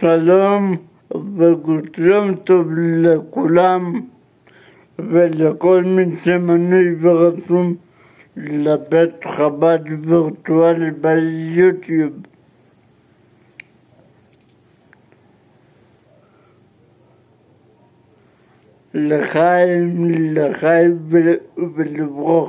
Salam je te rampe le je la belle robe pour toi YouTube. Le chien, le chien, le de je vous.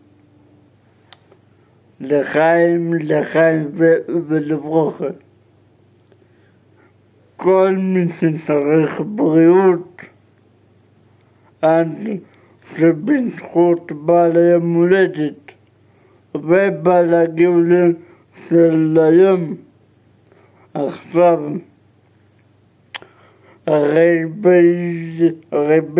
לחיים, לחיים ולברוכה. כל מי שצריך בריאות עד שבזכות בעל היום הולדת ובעל הגאולה של היום עכשיו הרי בי"ב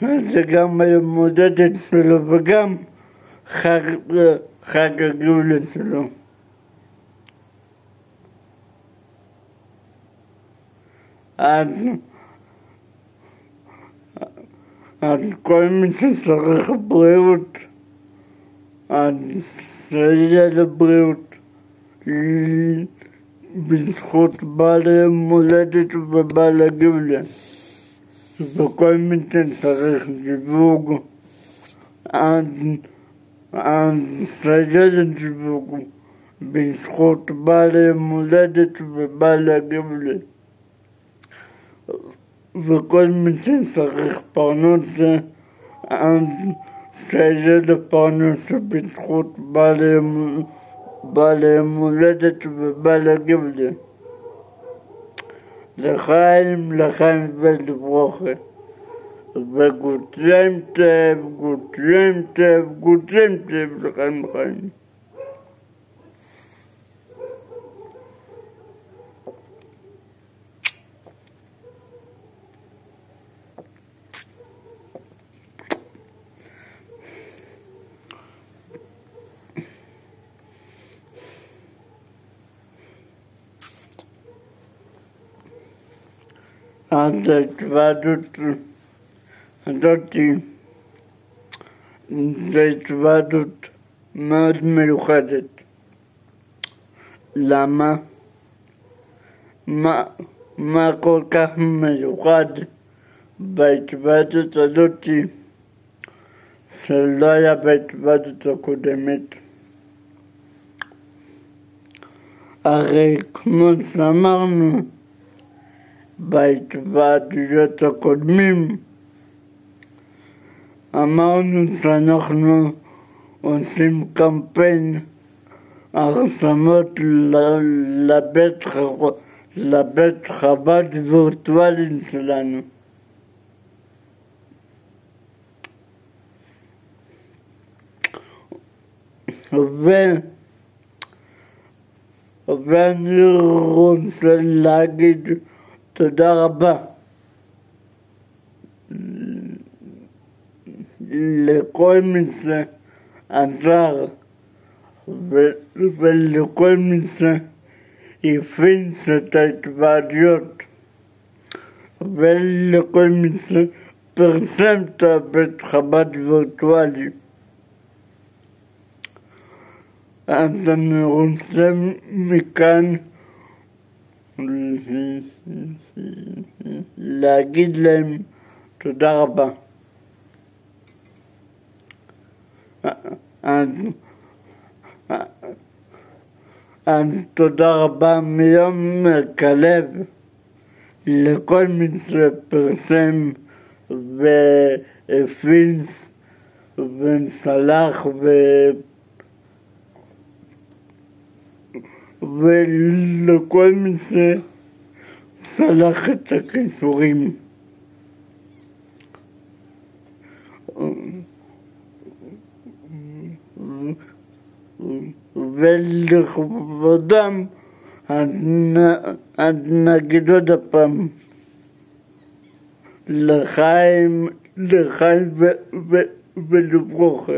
זה גם היום הולדת שלו וגם חג, חג הגאולה שלו. אז, אז כל מי שצריך בריאות, אז שיהיה לבריאות בזכות בעל היום הולדת ובעל הגאולה. וכל מי שצריך זיווג, אז, אז שיהיה זיווג בזכות בעל היום הולדת ובעל הגאולה. וכל מי שצריך פרנסה, אז שיהיה לפרנסה בזכות בעל היום הולדת ובעל הגאולה. לחיים, לחיים ולברוכה. וגוטלם טב, גוטלם טב, גוטלם טב לחיים חיים. ההתוועדות הזאת זו התוועדות מאוד מיוחדת. למה? מה, מה כל כך מיוחד בהתוועדות הזאת שלא היה בהתוועדות הקודמת? הרי כמו שאמרנו, בהתוועדויות הקודמים אמרנו שאנחנו עושים קמפיין הרשמות לבית, לבית חב"ד וירטואלי שלנו. ו... ואני רוצה להגיד תודה רבה לכל מי שעזר ולכל מי שהפיץ את ההתוועדויות ולכל מי שפרסם את הבית חב"ד וירטואלי. אז אני רוצה מכאן להגיד להם תודה רבה. תודה רבה מיום כלב לכל מי שפרסם והפיץ וסלח ו... ולכל מי שסלח את הכישורים. ולכבודם אז נגיד עוד הפעם. לחיים, לחיים ולברוכה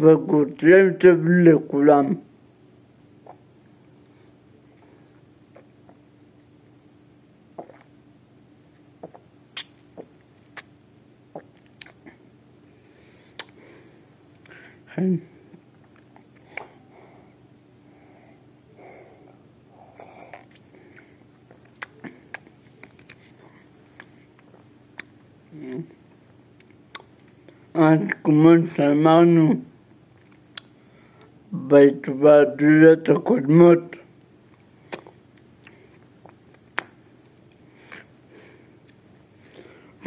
וכותבים טוב לכולם כן. אז כמו שאמרנו בהתוועדויות הקודמות,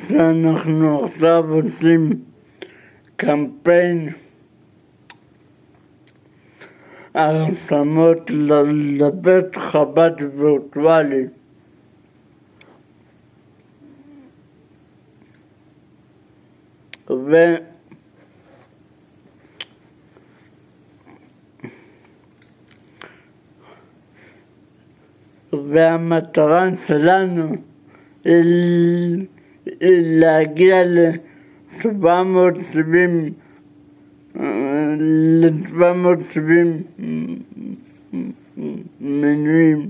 שאנחנו עכשיו עושים קמפיין הרשמות לבית חב"ד וירטואלי. ו... והמטרה שלנו היא להגיע ל-770 ל-770 מנויים.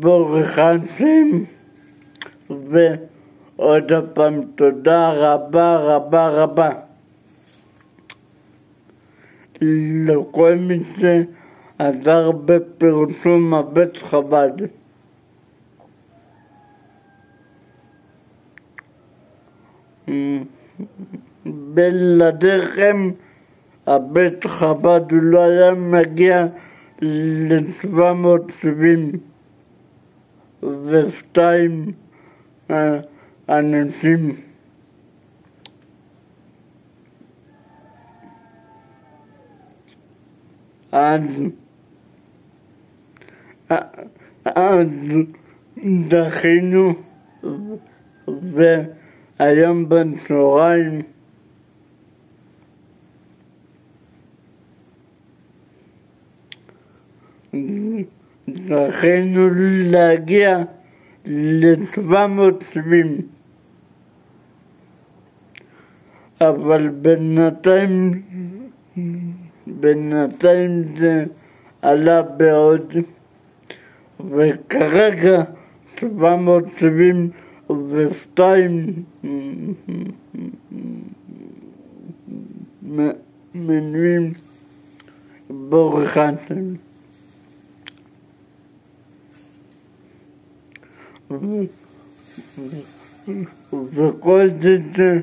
ברוך השם, ועוד פעם תודה רבה רבה רבה לכל מי שעזר בפרסום הבית חב"ד. בלעדיכם הבית חב"ד לא היה מגיע ל-772 אנשים. אז, אז דחינו ו... היום בצהריים זכינו להגיע ל-770 אבל בינתיים בינתיים זה עלה בעוד וכרגע 770 ושתיים מנויים בורחתם. וכל זה זה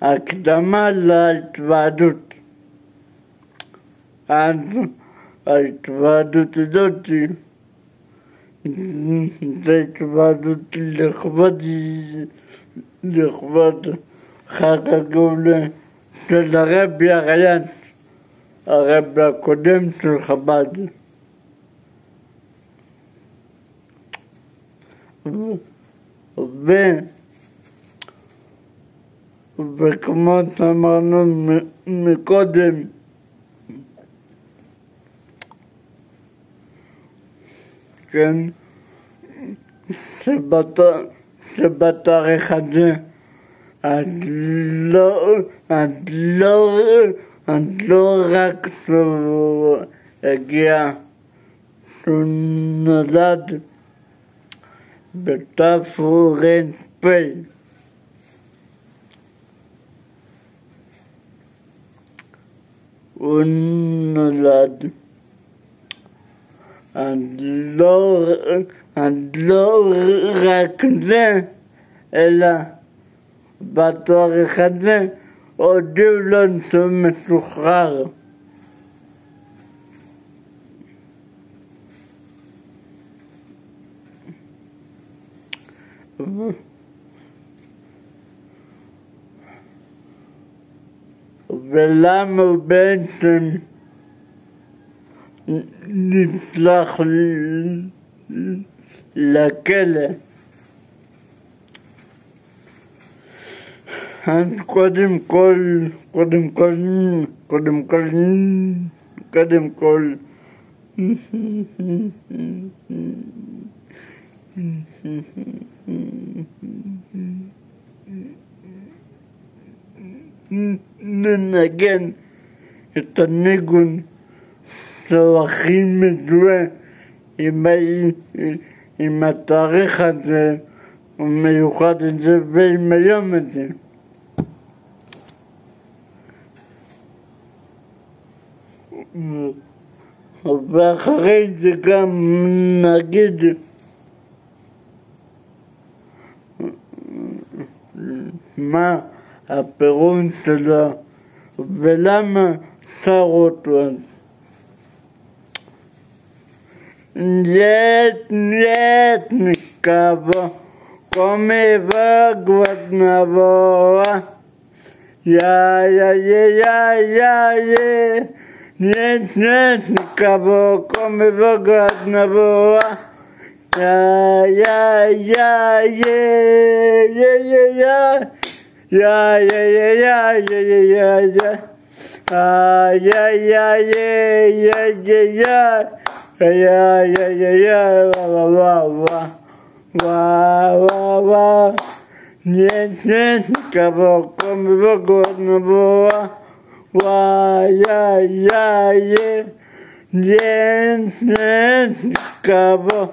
הקדמה להתוועדות. אז ההתוועדות הזאת זה התוועדות לכבוד, לכבוד חג הגאולה של הרבי הריין, הרבי הקודם של חב"ד. ו... וכמו שאמרנו מקודם, כן, שבתאריך הזה את לא, את לא, את לא רק שהוא הגיע, שהוא נולד בתר"פ הוא נולד לא, לא רק זה, אלא בתואר הזה הודיעו לנו שהוא משוחרר. ולמה בעצם נשלח לכלא. אז קודם כל, קודם כל, קודם כל, קודם כל, ננגן את הניגון שהוא הכי מזוהה עם, עם התאריך הזה, המיוחד הזה ועם היום הזה. ואחרי זה גם נגיד ma pregunta velama sagotuan. Нет, нет никого, кроме одного. Я, я, я, я, я, я. Нет, нет никого, кроме одного. Я-я-я-е-е-я. Я-я-я-я-е-е-я. Я-я-я-е-е-я. Я-я-я-я. Ва-ва-ва-ва. Ва-ва-ва. Нет, нет, кого кому угодно было. Ва-я-я-е. Нет, нет, кого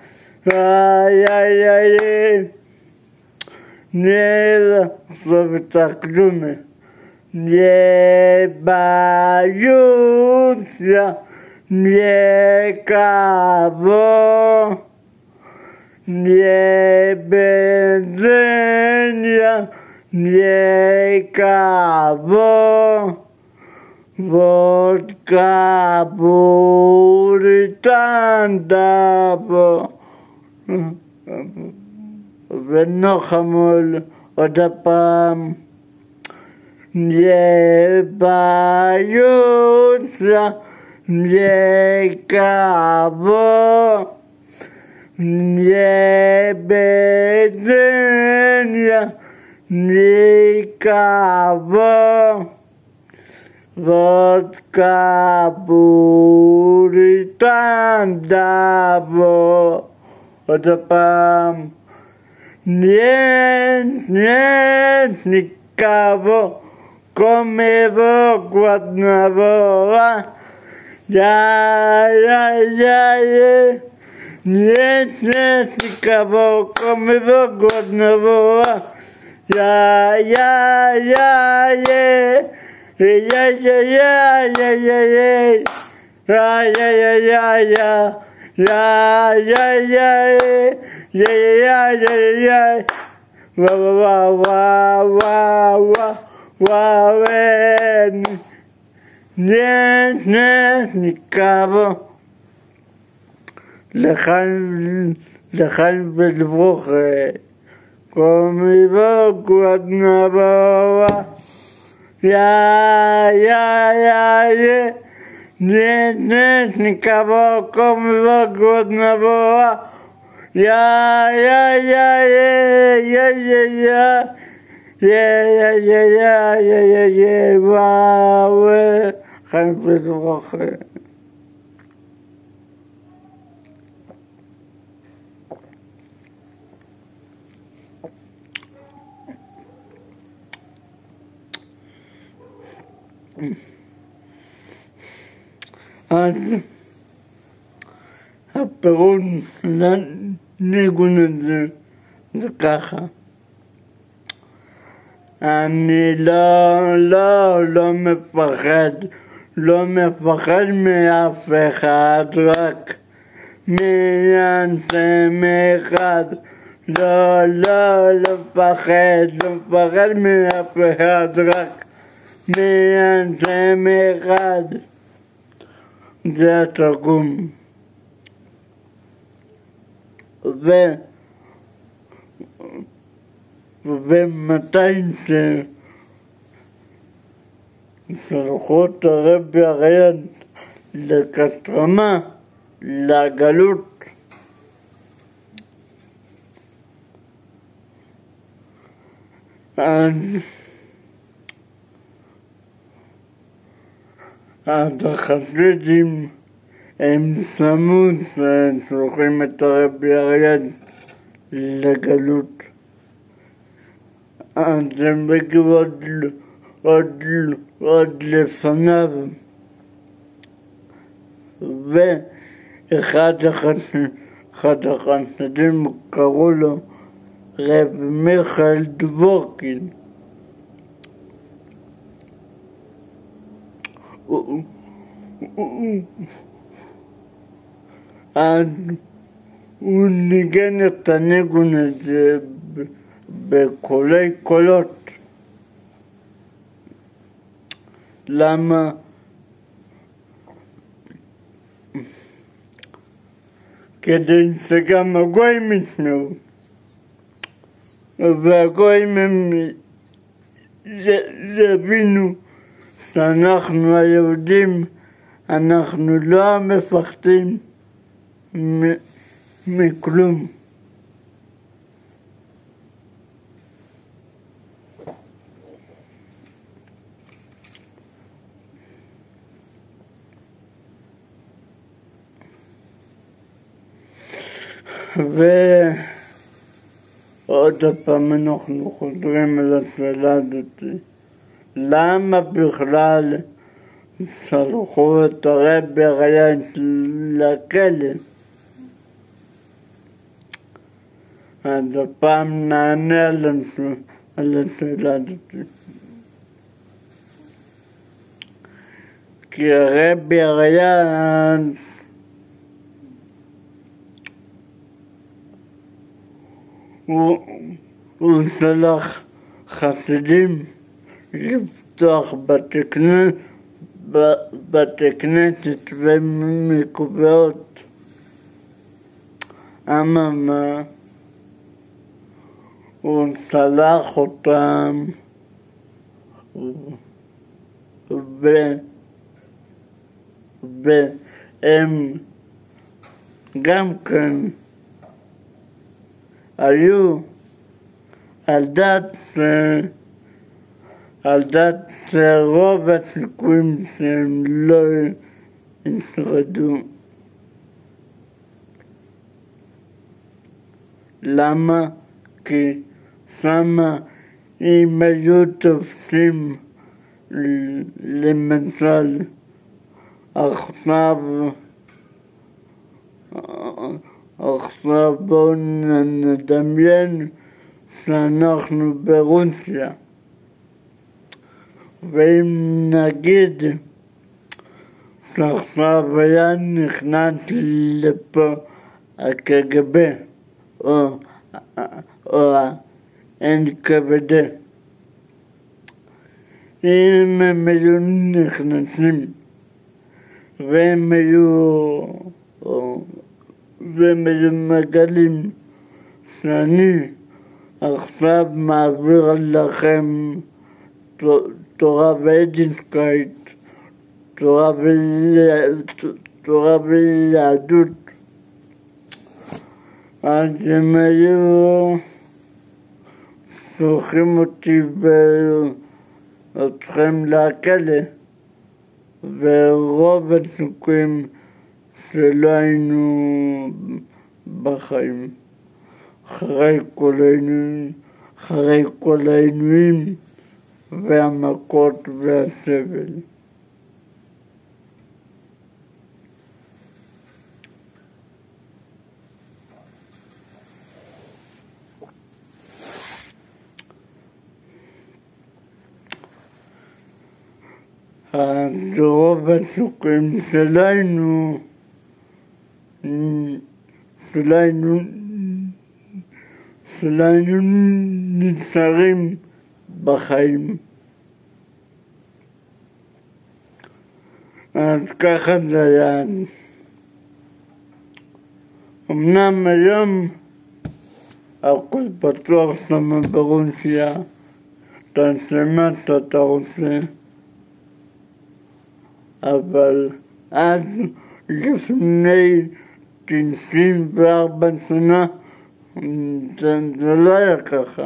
Ajajaj. Nie sobie tak dumy. Nie bajucja, nie kawo, nie benzenia, nie kawo, wodka, burytanda, bo... ולא חמול עוד הפעם. יבעיותה יקבו יבדניה יקבו vodka burrita davo odapam Niesnikavo, Comevo, Guatnavoa, Ya, ya, ya, ya. Niesnikavo, Comevo, Guatnavoa, Ya, ya, ya, ya. Ya, ya, ya, ya, ya, ya. Ya, ya, ya, ya, ya. Ya, ya, ya, ya. yeah, yeah, yeah, yeah. Wa wa wa wa wa wa wa. Ne ne nikabo. لخل لخل بالبخ قومي بك واتنبوا يا يا يا يا نيت نيت نكبوا قومي بك واتنبوا Ja, ja, ja, ja, ja, ja, ja. Ja, ja, ja, ja, ja, ja, ja, ja, ja, ja, ja, ja, ja, ja, Also, hab beruhten Land dégoûtant de, caca. Ah, mais là, là, l'homme est parade. L'homme est parade, mais à faire à drac. Mais en. Là, là, le parade, le parade, mais à faire à drac. Mais en s'émérade. D'être. ו... ומתי ש... שלחו את הרבי אריאל לקטרמה, לגלות. אז, אז החסידים שמו ששולחים את הרבי אריאל לגלות. הם הגיעו עוד, לפניו. ואחד החסידים קראו לו רב מיכאל דבורקין. אז הוא ניגן את הניגון הזה בקולי קולות. למה? כדי שגם הגויים ישמעו. והגויים הם יבינו שאנחנו היהודים, אנחנו לא מפחדים מכלום. ועוד פעם אנחנו חוזרים אל השאלה הזאת, למה בכלל שלחו את הרבי הריין לכלא? אז הפעם נענה על השאלה הזאת. כי הרבי הריין הוא, הוא שלח חסידים לפתוח בתי כנסת ומקוואות. אממה, הוא שלח אותם ו... והם גם כן היו על דת, על דת רוב הסיכויים שהם לא ישרדו. למה? כי שמה אם היו תופסים למשל עכשיו עכשיו בואו נדמיין שאנחנו ברוסיה. ואם נגיד שעכשיו היה נכנס לפה הקג"ב או, או ה-NKVD אם הם היו נכנסים והם היו ומגלים שאני עכשיו מעביר לכם תורה ויידישקייט, תורה ויהדות. אז הם היו שולחים אותי ואתכם לכלא, ורוב הסיכויים שלא היינו בחיים. אחרי כל העינויים, אחרי כל העינויים והמכות והסבל. רוב הסיכויים שלנו, שלנו, שלנו נשארים בחיים. אז ככה זה היה. אמנם היום הכל פתוח שם ברוסיה, תעשה מה שאתה רוצה, אבל אז לפני 94 שנה זה, זה לא היה ככה.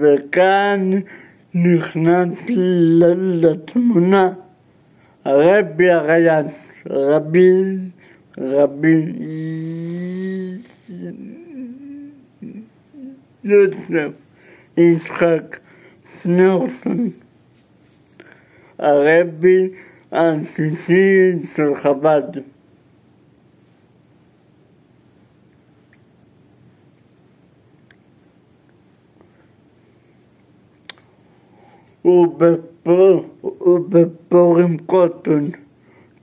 וכאן נכנס לתמונה הרבי הריין, רבי, רבי יוסף יצחק סנורסון, הרבי השישי של חב"ד. ובפורים קוטון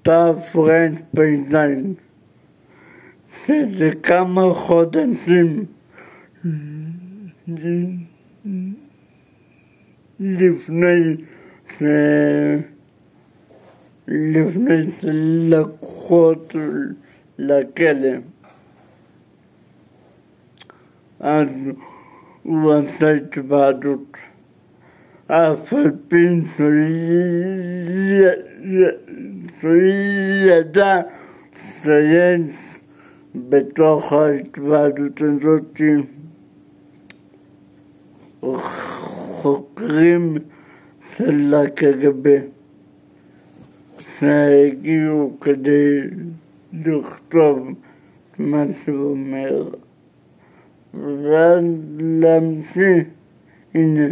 תרפ"ז שזה כמה חודשים לפני ש... לפני שלקחו אותו לכלא. אז הוא עשה התוועדות. אף על פי שהוא ידע שיש בתוך ההתוועדות הזאת חוקרים של הקג"ב. שהגיעו כדי לכתוב מה שהוא אומר. ואז להמשיך, הנה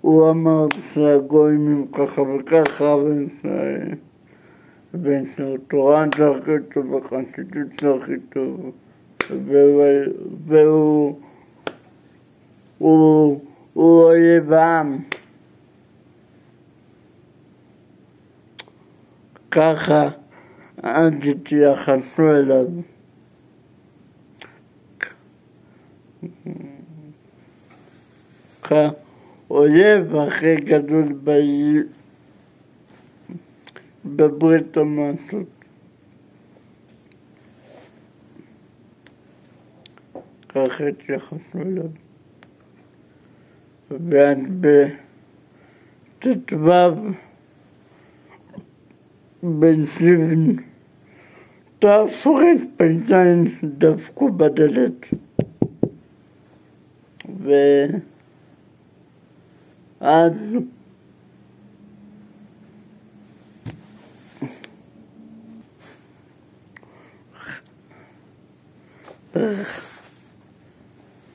הוא אמר שהגויים הם ככה וככה ושהתורה זה הכי טוב והחסידות זה הכי טוב. והוא הוא אויב העם ככה אז התייחסו אליו ככה האויב הכי גדול בברית המועצות. ככה התייחסנו אליו. ואז בט"ו בן שבן תרפ"ז דפקו בדלת. ו... אז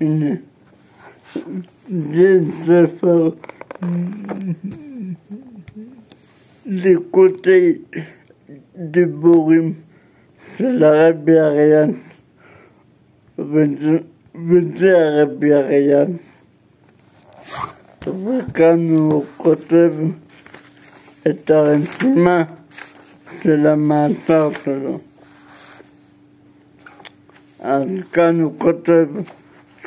הנה, du côté du Borum, c'est l'Arabie arienne. Venez Arabie arienne. Quand côté est un chemin, c'est la massacre. Quand nous côté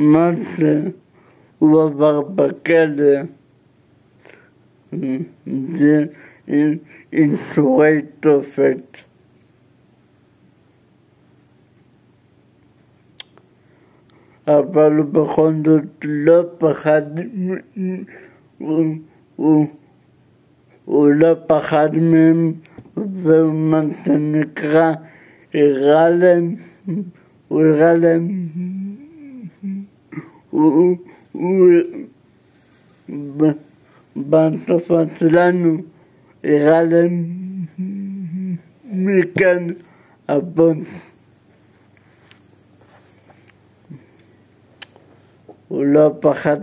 מה שהוא עבר בכלא זה איסורי תופת. אבל הוא בכל זאת לא פחד הוא, הוא לא פחד מהם, והוא מה שנקרא, הראה להם, הוא הראה להם הוא, הוא ב- בשפה שלנו הראה להם מכאן הבון. הוא לא פחד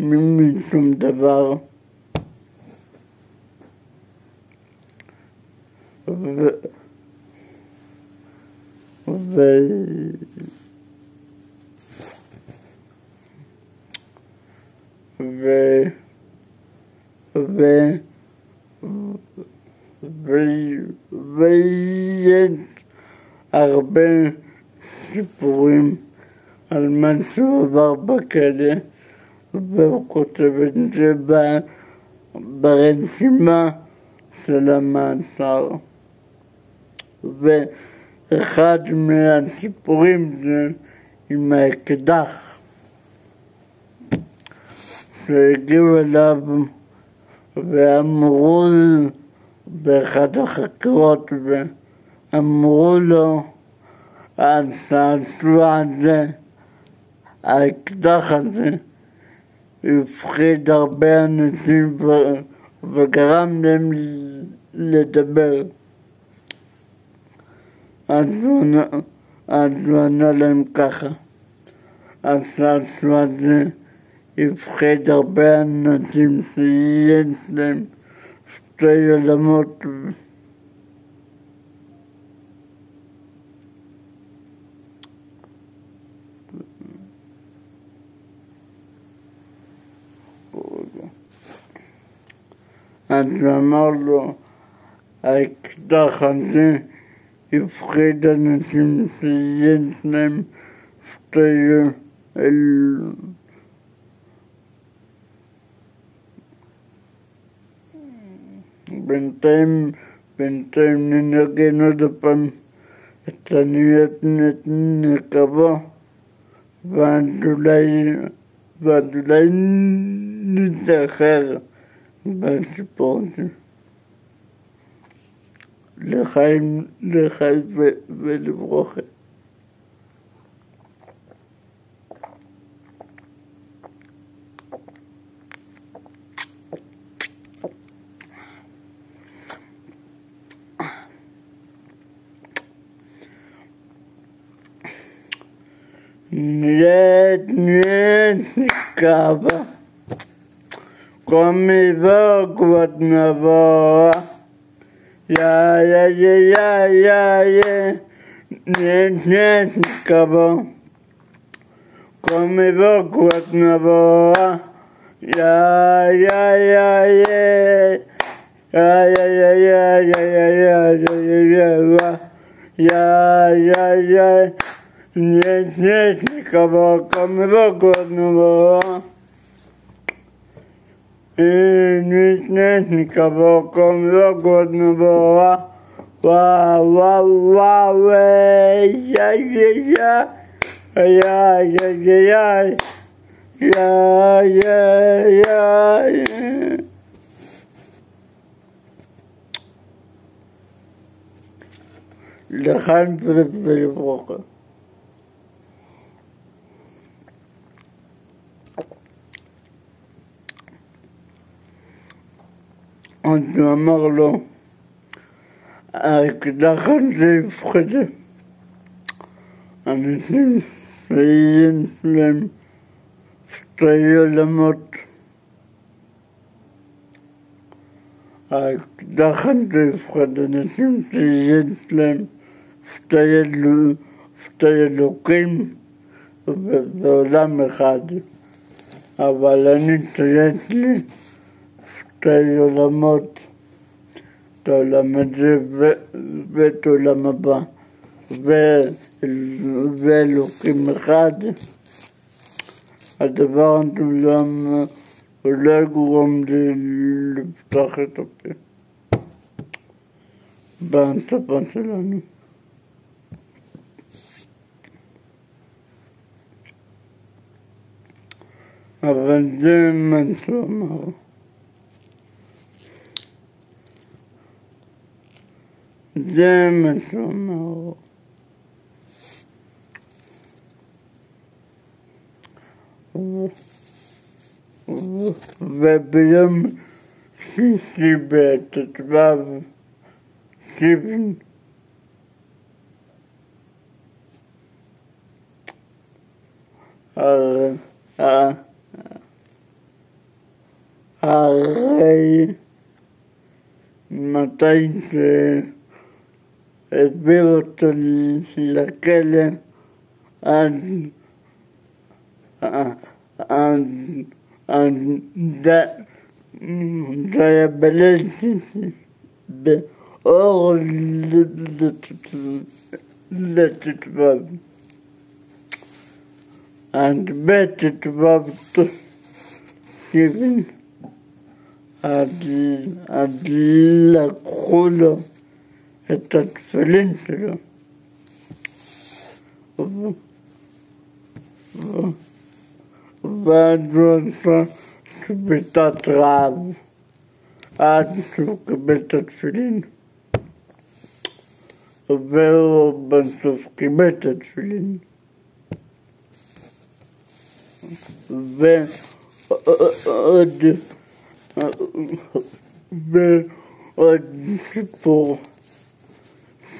משום דבר. ו... ו... ו... ו... ו... ויש הרבה סיפורים על מה שהוא עבר בכלא, והוא כותב את זה ב- ברשימה של המאסר. ואחד מהסיפורים זה עם האקדח שהגיעו אליו ואמרו באחת החקירות ואמרו לו הצעצוע הזה, האקדח הזה הפחיד הרבה אנשים ו- וגרם להם לדבר. אז הוא אז הוא ענה להם ככה, הצעצוע הזה הפחיד הרבה אנשים שיש להם שתי עולמות Actuellement, avec la chanson, il ferait de notre sixième même frère pam, ita niyat niyat nina kaba. Mensen. De geheim, de geheim willen brokken. قم فاقبت نبوة يا يا يا يا يا نتنكب قم فاقبت نبوة يا يا يا يا يا يا يا يا يا يا يا يا يا يا نتنكب قم فاقبت نبوة и не снять никого, кому угодно было. ва-ва-ва-ва, я я я я я я я я я я Лехан перед перевоком. Antoine Marlon, avec la des Fred, avec une vieille flemme, la motte, avec la des Fred, avec une vieille flemme, le, le crime, de l'âme rade. אבל שתי עולמות, את העולם הזה ואת העולם הבא, ואלוקים אחד. הדבר הזה לא, יגרום לי לפתוח את הפה בשפה שלנו. אבל זה מה שהוא אמר. Demsonov. Ve biliyorum kişi bir tutmam kimin Ağır, ağır, ağır, ağır, ağır, ağır, vivo la calle and, uh, and, and that diabetes the all the, the, and better to have and, and the couleur этот цилиндр вводился с бета-трав, а сука бета-цилин ввел бонцовский бета-цилин. В od, v od, po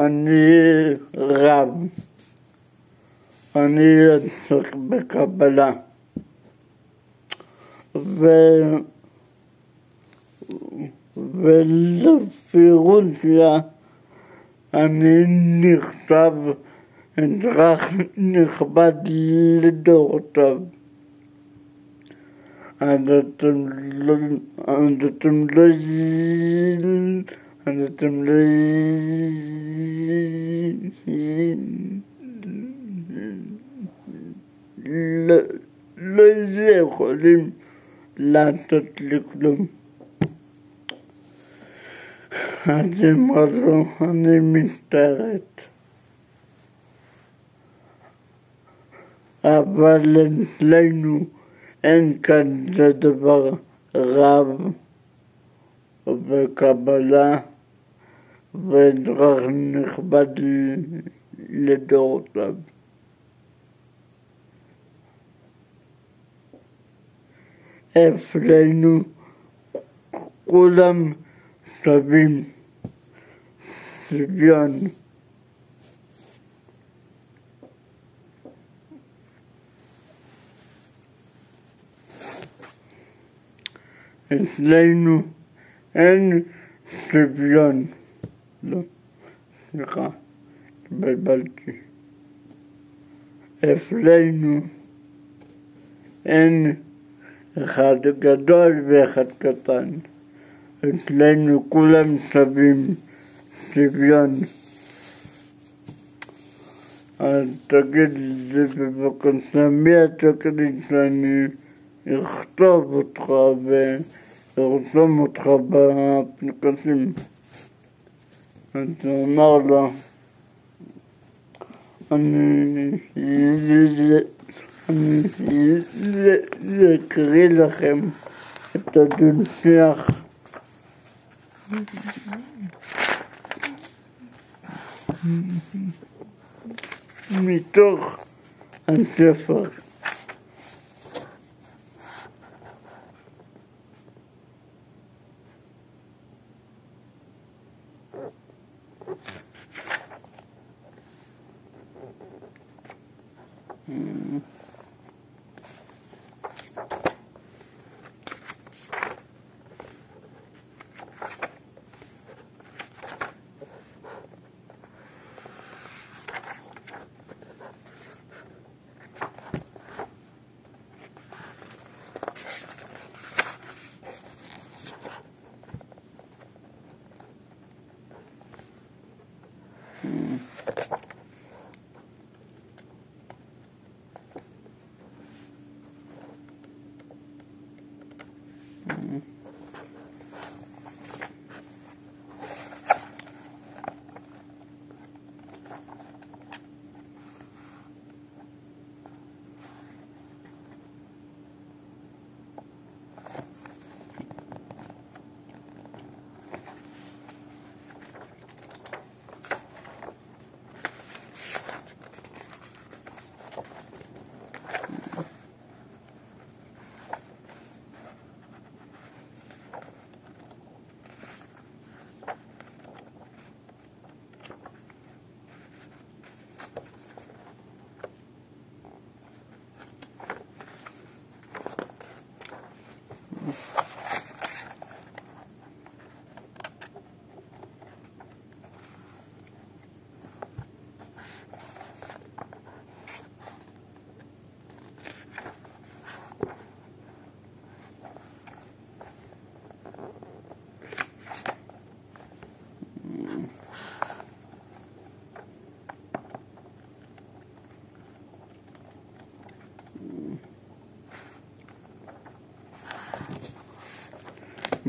אני רב אני עוסק בקבלה ו... ולפי רוסיה אני נכתב אזרח נכבד לדורותיו. אז אתם לא, אז אתם לא, Jerusalem lantatlıklım. Hacı mazlum hani müstahat. Abalın leynu en kandadı. וקבלה ואזרח נכבד לדורותיו. אצלנו כולם שווים, שוויון. אצלנו אין שוויון. לא, סליחה, התבלבלתי. אצלנו אין אחד גדול ואחד קטן. אצלנו כולם שווים שוויון. אז תגיד זה בבקשה, מי אתה כדי שאני אכתוב אותך וארשום אותך בפנקסים? אז הוא אמר לו, אני אקריא לכם את הדו-שיח מתוך הספר.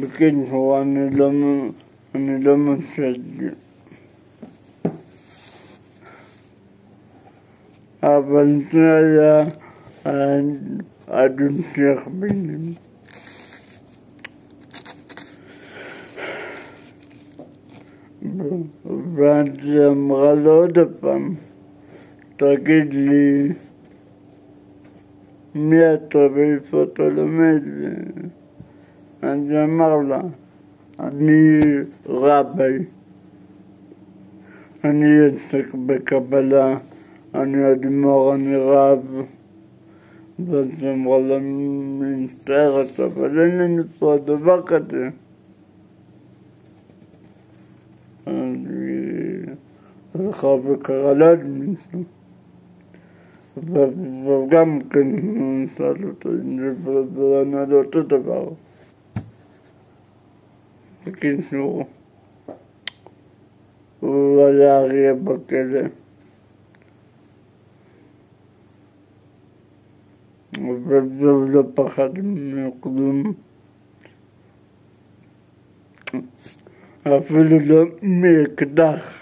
بكده هو أنا لم أنا نظام نظام السد أبنتنا أدن شيخ بنين بعد مغلود بم تجد لي مئة طبيب فطلمت אז היא אמר לה, אני רביי, אני עסק בקבלה, אני אדמו"ר, אני רב. ואז היא אמרה לה, מצטערת, אבל אין לנו פה דבר כזה. הלכה וקרא לה מישהו. וגם כן שאל אותו זה לו אותו דבר. בקיצור, הוא היה אריה בכלא. והוא לא פחד מכלום. אפילו לא מאקדח.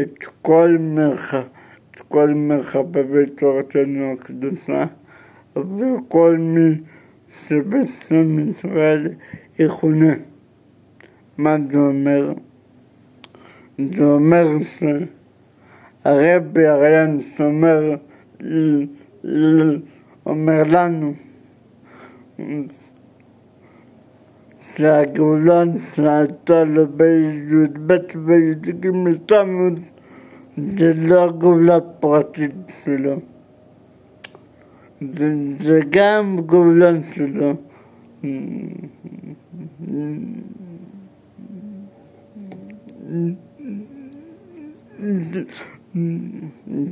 את כל מרחב, את כל מרחבי תורתנו הקדושה וכל מי שבשם ישראל יכונה. מה זה אומר? זה אומר שהרבי הריין אומר, אומר לנו שהגאולה שהייתה לו בי"ב וי"ג תמוז זה לא גאולה פרטית שלו, זה, זה גם גאולה שלו.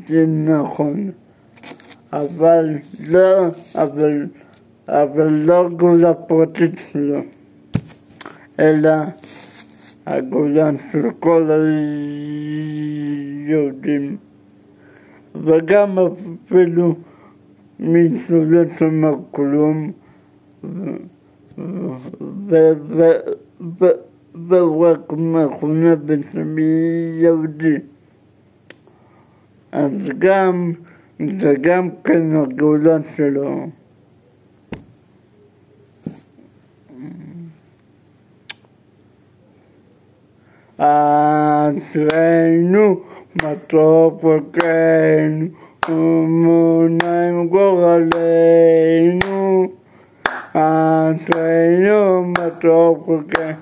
זה נכון, אבל לא, אבל, אבל לא גאולה פרטית שלו. אלא הגולן של כל היהודים, וגם אפילו מישהו לא שומר כלום, והוא רק מכונה בשם יהודי. אז גם, זה גם כן הגאולה שלו. Atreinu matopokenu umunaimu goraleinu Atreinu matopokenu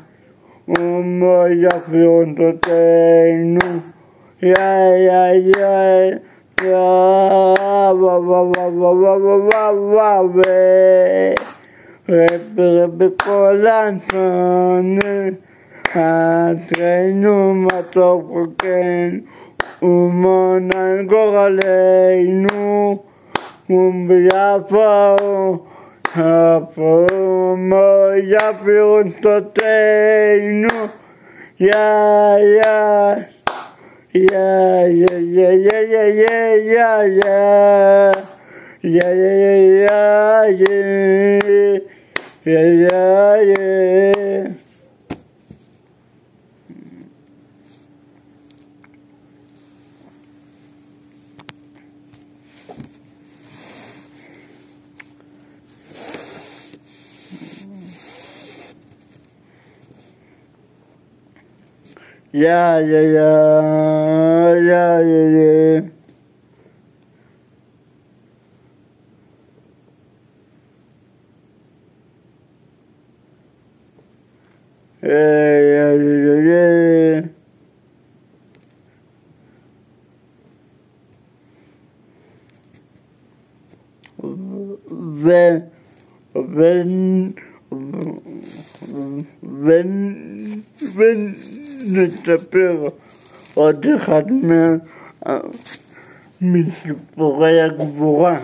umoyafiontotenu Ya ya ya ya va va va va va va va va Rep rep kolan sonu ווא ווא רבי רבי כל אנשנו אשרינו מה טוב חלקנו ומונן גורלנו וביפו יפו מו יפי עונתותינו יא יא יא יא יא יא יא יא יא יא יא יא יא Yeah, yeah, yeah, yeah, yeah, yeah. Yeah, yeah, yeah, yeah. When, when, when, when. ונספר עוד אחד מסיפורי הגבורה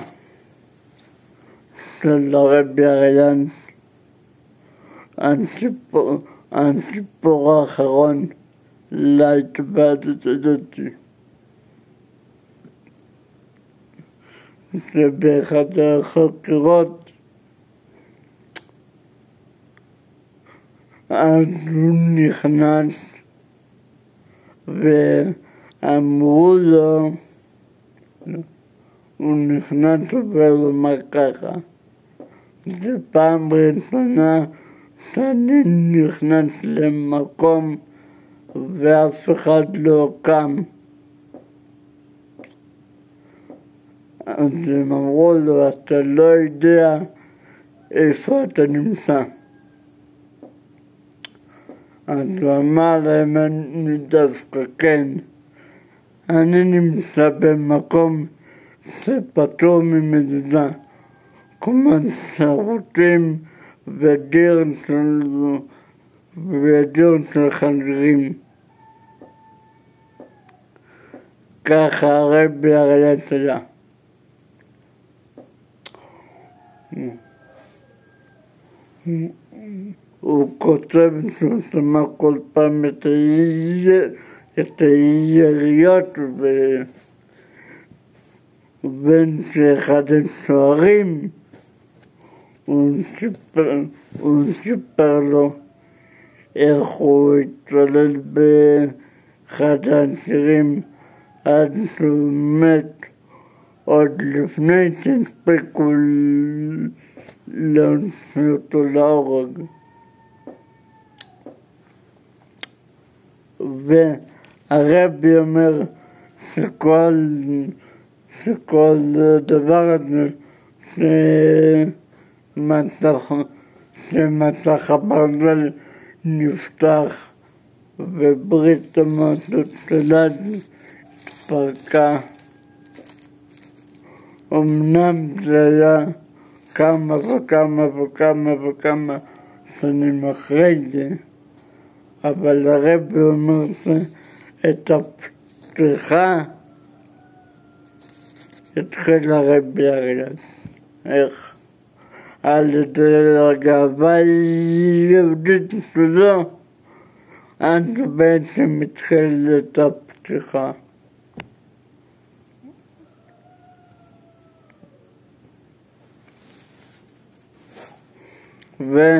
של הרבי אריאן, הסיפור האחרון להתוועדות הזאת. שבאחד החקירות אז הוא נכנס ואמרו לו, הוא נכנס ואומר ככה, זו פעם ראשונה שאני נכנס למקום ואף אחד לא קם. אז הם אמרו לו, אתה לא יודע איפה אתה נמצא. אז הוא אמר להם, אני דווקא כן. אני נמצא במקום שפטור ממדינה, כמו שירותים ודיר של, ודיר של חברים. ככה הרבי אריאל היה. הוא כותב שהוא כל פעם את, היריות ובין שאחד הסוהרים הוא סיפר, לו איך הוא התפלל באחד האסירים עד שהוא מת עוד לפני שהספיקו להוציא אותו להורג. והרבי אומר שכל, שכל דבר הזה שמסך הברזל נפתח וברית המועצות שלנו התפרקה. אמנם זה היה כמה וכמה וכמה וכמה שנים אחרי זה, אבל הרבי אומר שאת הפתיחה התחיל הרבי אריאל. איך? על ידי הגאווה היהודית שלו, אז בעצם התחיל את הפתיחה. ו...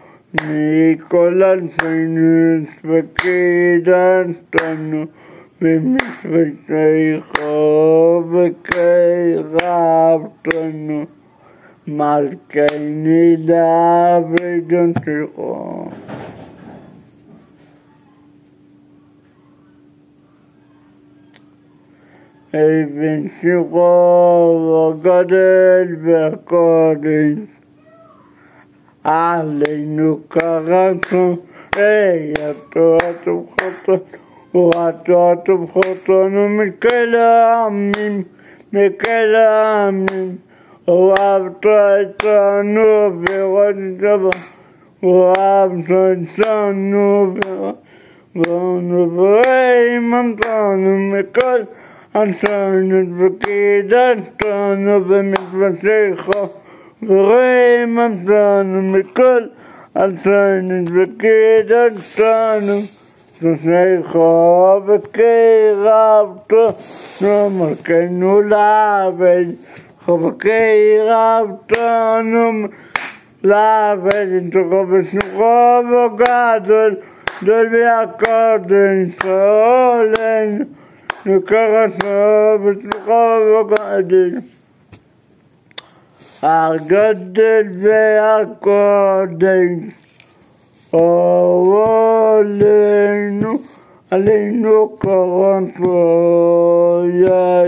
Nicolas Svekidastanu Vimisvekaihovekairaptanu Malkaini Davidantiko. Evin Shiko, Godet Bekodis. עלינו קראנו, היי, התורה תמחותנו, התורה תמחותנו מכל העמים, מכל העמים, אוהבת אותנו ורצת ואהבת אותנו ורחמתנו מכל עשרת וקידשתנו במצוותיך Rehman Sanu Mikol Aslanus Bekidat Sanu Susnecho Bekei Rabto Nomar Kenu Labed Chobakei Rabto Nomar Labed Intoko Besnucho Bogadol Dolby Akkordin Solen Nukarat Rabto Bogadol וגדול הגודל והקודש, אורו עלינו, עלינו קורון פרויה,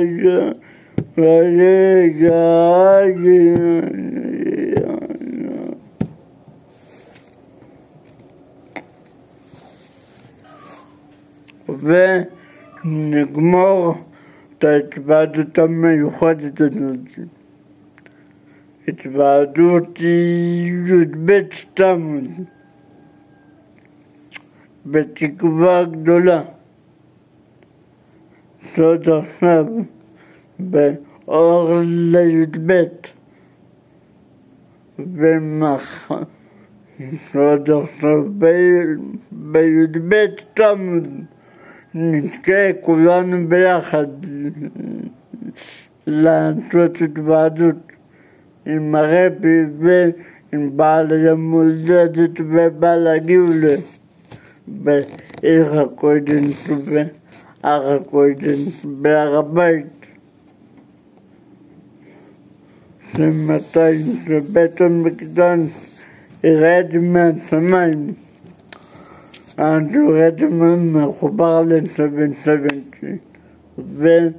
ויגע ונגמור את ההתוועדות המיוחדת הזאת. התוועדות י"ב תמוז, בתקווה גדולה. זאת עכשיו באור לי"ב ומחר זאת עכשיו בי"ב תמוז נזכה כולנו ביחד לעשות התוועדות il m'aurait pu faire une balle de mousse, tu te fais pas la gueule. Ben, il raconte une soupe, il raconte une soupe à rabattre. Ce matin, je bête au McDonald's et reste ma semaine. En tout reste je de 727. Ben.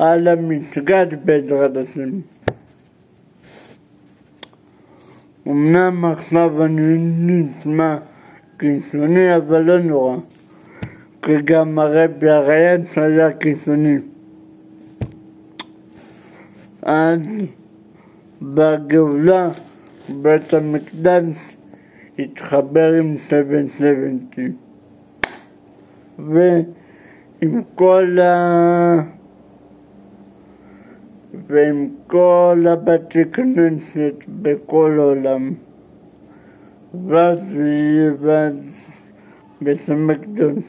על המסגד בעזרת השם. אמנם עכשיו אני נשמע קיצוני אבל לא נורא כי גם הרבי הריין שהיה קיצוני אז בגאולה בית המקדש התחבר עם 770 ועם כל ה... ועם כל הבתי כנסת בכל העולם. ואז ואז המקדש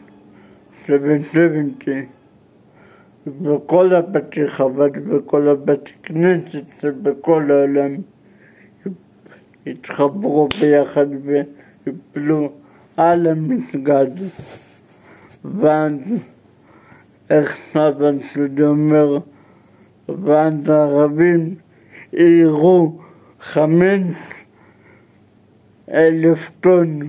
שבשבנטי וכל הבתי חב"ד וכל הבתי כנסת שבכל העולם התחברו ביחד ויפלו על המסגד ואז איך סבא שלי אומר ואז הערבים העירו חמש אלף טון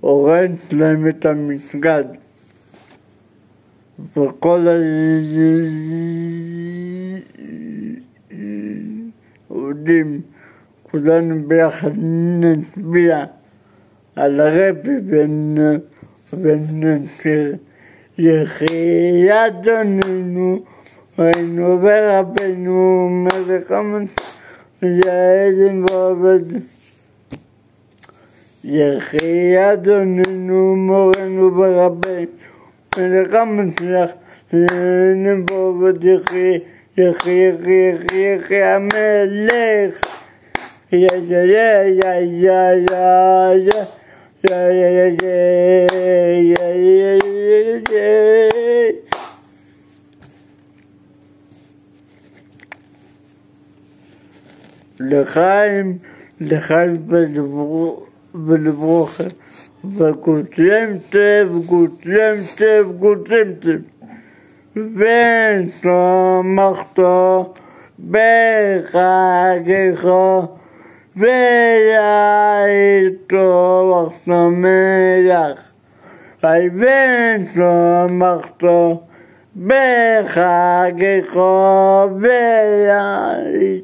הורס להם את המסגד. וכל היהודים כולנו ביחד נצביע על הרבי ונשיר יחי אדוננו والنبلاء بينهم ملقم مجاهد بابد يخياد النوم والنبلاء بينهم ملقم لأن بابد يخي يخي يخي يخي يخي يا يا يا يا يا يا يا يا يا يا يا يا يا يا لخايم لخايم بالبوخ فكنت يمتب كنت يمتب كنت يمتب بنتا مختا بخاقخا بيعيتو وقتا ميلخ أي بنتا مختا بخاقخا بيعيتو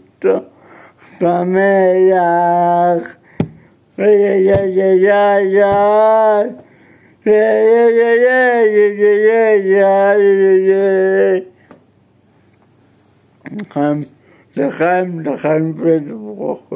יא לחיים, לחיים, לחיים ולברכה.